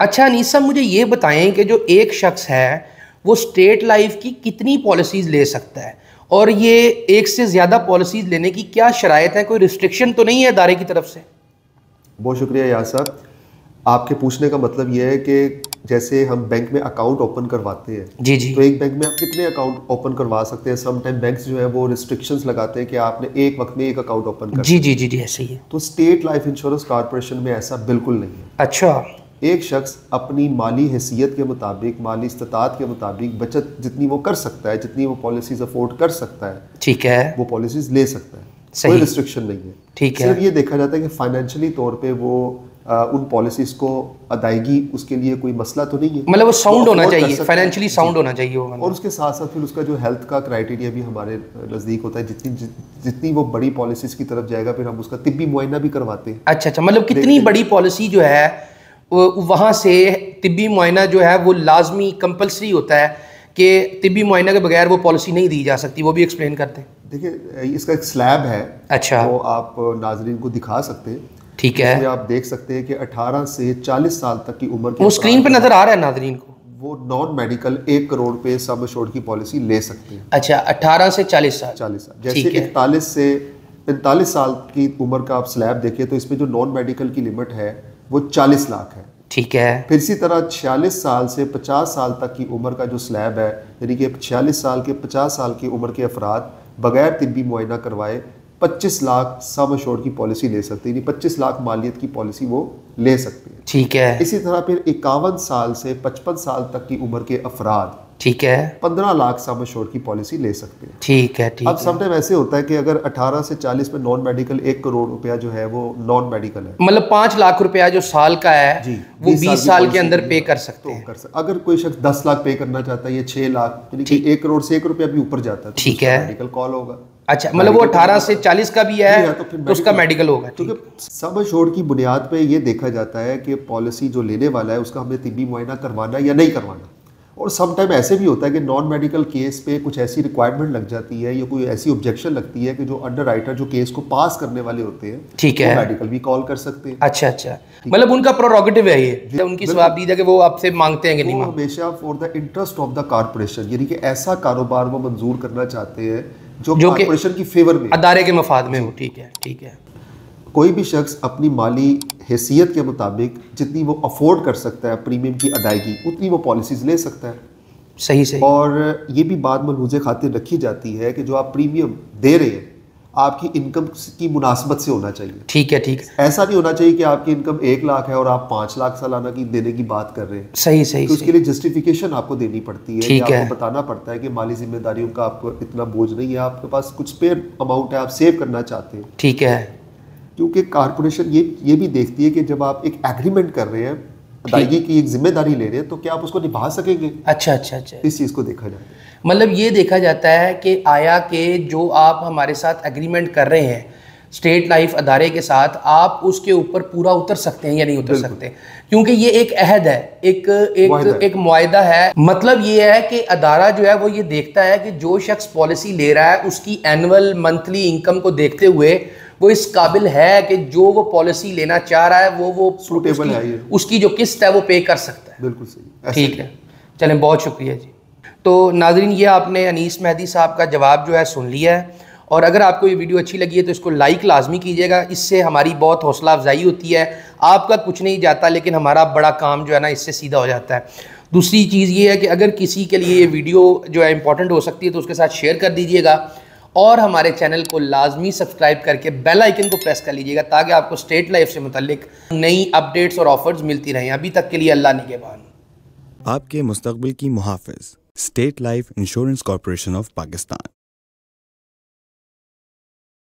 अच्छा अनीस मुझे ये बताएँ कि जो एक शख्स है वो स्टेट लाइफ की कितनी पॉलिसीज़ ले सकता है? और ये एक से ज़्यादा पॉलिसीज़ लेने की क्या शरात है? कोई रिस्ट्रिक्शन तो नहीं है अदारे की तरफ़ से? बहुत शुक्रिया यार साहब। आपके पूछने का मतलब ये है कि जैसे हम बैंक में अकाउंट ओपन करवाते हैं जी जी। तो एक बैंक में आप कितने अकाउंट ओपन करवा सकते हैं? सम टाइम बैंक जो है वो रिस्ट्रिक्शंस लगाते हैं कि आपने एक वक्त में एक अकाउंट ओपन कर जी जी जी जी ऐसे ही है। तो स्टेट लाइफ इंश्योरेंस कॉरपोरेशन में ऐसा बिल्कुल नहीं है। अच्छा। एक शख्स अपनी माली हैसियत के मुताबिक माली इस्तात के मुताबिक बचत जितनी वो कर सकता है जितनी वो पॉलिसीज़ अफोर्ड कर सकता है ठीक है। वो पॉलिसीज़ ले सकता है। कोई रिस्ट्रिक्शन नहीं है। ठीक है। सिर्फ़ ये देखा जाता है कि फाइनेंशियली तौर पे वो आ, उन पॉलिसीज़ को अदायगी उसके लिए कोई मसला तो नहीं है। मतलब वो साउंड होना चाहिए। फाइनेंशियली साउंड होना चाहिए वो और उसके साथ साथ फिर उसका जो हेल्थ का क्राइटेरिया भी हमारे नज़दीक होता है जितनी जि- जितनी वो बड़ी पॉलिसीज़ की तरफ़ जाएगा फिर हम उसका तिब्बी मुआयना भी करवाते हैं। अच्छा अच्छा मतलब कितनी बड़ी पॉलिसी जो है वहाँ से तिब्बी मुआयना जो है वो लाजमी कंपलसरी होता है कि तिब्बी मुआयना के बगैर वो पॉलिसी नहीं दी जा सकती वो भी एक्सप्लेन करते हैं। देखिए इसका एक स्लैब है। अच्छा। वो आप नाजरीन को दिखा सकते हैं। ठीक है। आप देख सकते हैं कि 18 से 40 साल तक की उम्र वो स्क्रीन पे नज़र आ रहा है नाजरीन को? वो नॉन मेडिकल एक करोड़ पे सब अशोर्ड की पॉलिसी ले सकते हैं। अच्छा 18 से 40 साल। चालीस साल। जैसे इकतालीस से पैंतालीस साल की उम्र का आप स्लैब देखिए तो इसमें जो नॉन मेडिकल की लिमिट है वो चालीस लाख है। ठीक है। फिर इसी तरह छियालीस साल से पचास साल तक की उम्र का जो स्लैब है यानी कि छियालीस साल के पचास साल की उम्र के अफराद बगैर तिब्बी मुआयना करवाए पच्चीस लाख सम अशोर्ड की पॉलिसी ले सकते हैं पच्चीस लाख मालियत की पॉलिसी वो ले सकते हैं। ठीक है। इसी तरह फिर इक्यावन साल से पचपन साल तक की उम्र के अफराद ठीक है। पंद्रह लाख सम अशोर्ड की पॉलिसी ले सकते हैं। ठीक है ठीक अब समटाइम ऐसे होता है कि अगर 18 से 40 में नॉन मेडिकल एक करोड़ रुपया जो है वो नॉन मेडिकल है। मतलब पाँच लाख रुपया जो साल का है जी, वो बीस की साल के अंदर पे कर तो सकते हैं। कर सकते अगर कोई शख्स 10 लाख पे करना चाहता है या छह लाख यानी कि एक करोड़ से एक रुपया भी ऊपर जाता है तो ठीक है। मेडिकल कॉल होगा। अच्छा मतलब वो अठारह से चालीस का भी है तो फिर तो उसका मेडिकल होगा क्योंकि सब अशोर्ड की बुनियाद पे ये देखा जाता है कि पॉलिसी जो लेने वाला है उसका हमें तिब्बी मुआयना करवाना या नहीं करवाना। और सम टाइम ऐसे भी होता है कि नॉन मेडिकल केस पे कुछ ऐसी रिक्वायरमेंट लग जाती है या कोई ऐसी ऑब्जेक्शन लगती है कि जो अंडर राइटर जो केस को पास करने वाले होते हैं ठीक है। मेडिकल भी कॉल कर सकते हैं। अच्छा अच्छा। मतलब उनका प्रोरोगेटिव है ये उनकी जवाब दी जाए कि वो आपसे मांगते हैं कि नहीं हमेशा for the interest of the corporation यानी कि ऐसा कारोबार वो मंजूर करना चाहते हैं जो जो कारपोरेशन की फेवर में अदारे के मफाद में हो ठीक है ठीक है। कोई भी शख्स अपनी माली हैसियत के मुताबिक जितनी वो अफोर्ड कर सकता है प्रीमियम की अदायगी उतनी वो पॉलिसीज़ ले सकता है। सही सही। और ये भी बात मलहूज खातिर रखी जाती है कि जो आप प्रीमियम दे रहे हैं आपकी इनकम की मुनासबत से होना चाहिए। ठीक है ठीक। है ऐसा नहीं होना चाहिए कि आपकी इनकम एक लाख है और आप पाँच लाख सालाना की देने की बात कर रहे हैं। सही सही तो उसके लिए जस्टिफिकेशन आपको देनी पड़ती है। ठीक है। आपको बताना पड़ता है कि माली जिम्मेदारियों का आपको इतना बोझ नहीं है। आपके पास कुछ स्पेयर अमाउंट है आप सेव करना चाहते हैं। ठीक है। क्योंकि कारपोरेशन ये ये भी देखती है कि जब आप एक एग्रीमेंट कर रहे हैं अदायगी की एक ज़िम्मेदारी ले रहे हैं तो क्या आप उसको निभा सकेंगे? अच्छा अच्छा अच्छा। इस चीज़ को देखा जाए मतलब ये देखा जाता है कि आया कि जो आप हमारे साथ एग्रीमेंट कर रहे हैं स्टेट लाइफ अदारे के साथ आप उसके ऊपर पूरा उतर सकते हैं या नहीं उतर सकते? क्योंकि ये एक अहद है एक एक एक मुआयदा है। मतलब ये है कि अदारा जो है वो ये देखता है कि जो शख्स पॉलिसी ले रहा है उसकी एनुअल मंथली इनकम को देखते हुए वो इस काबिल है कि जो वो पॉलिसी लेना चाह रहा है वो वो सूटेबल उसकी, है ये। उसकी जो किस्त है वो पे कर सकता है। बिल्कुल सही। ठीक है। चलें बहुत शुक्रिया जी। तो नाजरीन ये आपने अनीस मेहदी साहब का जवाब जो है सुन लिया है। और अगर आपको ये वीडियो अच्छी लगी है तो इसको लाइक लाजमी कीजिएगा। इससे हमारी बहुत हौसला अफजाई होती है। आपका कुछ नहीं जाता लेकिन हमारा बड़ा काम जो है ना इससे सीधा हो जाता है। दूसरी चीज़ ये है कि अगर किसी के लिए ये वीडियो जो है इंपॉर्टेंट हो सकती है तो उसके साथ शेयर कर दीजिएगा। और हमारे चैनल को लाजमी सब्सक्राइब करके बेल आइकन को प्रेस कर लीजिएगा ताकि आपको स्टेट लाइफ से मुतलिक नई अपडेट्स और ऑफर्स मिलती रहें। अभी तक के लिए अल्लाह निगेबान। आपके मुस्तबिल की मुहाफ़ state life insurance corporation of Pakistan.